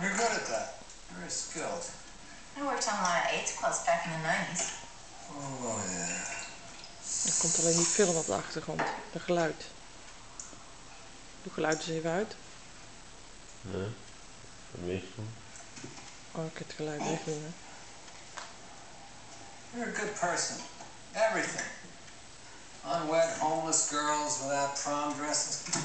You're good at that. Very skilled. I worked on a lot of AIDS clubs back in the 90s. Oh, yeah. Er komt alleen die film op de achtergrond. De geluid. Doe geluid eens even uit. Ja. Weg doen. Oh, ik heb het geluid wegdoen. hè. You're a good person. Everything. Unwed, homeless girls without prom dresses.